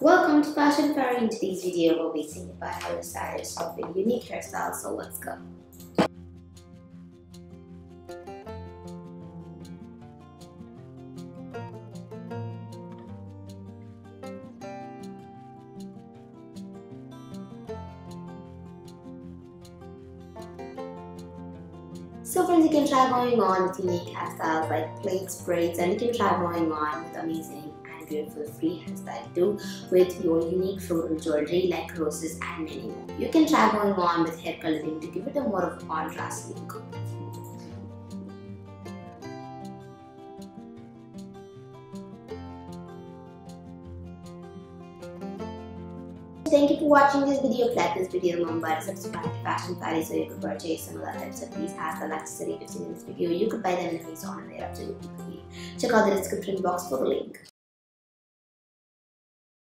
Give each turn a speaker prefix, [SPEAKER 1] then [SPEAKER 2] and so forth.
[SPEAKER 1] Welcome to Fashion Fairy. In today's video, we'll be seeing about how to style yourself with unique hairstyles. So let's go. So friends, you can try going on with unique hairstyles like plaits, braids, and you can try going on with amazing and beautiful free hairstyle too with your unique floral jewelry like roses and many more. You can try going on with hair coloring to give it a more of a contrast look. Thank you for watching this video. If you like this video, remember subscribe to Fashion Fairy so you can purchase some of the types of these hairstyle accessories you've seen in this video. You could buy them in Amazon and they're absolutely. Check out the description box for the link.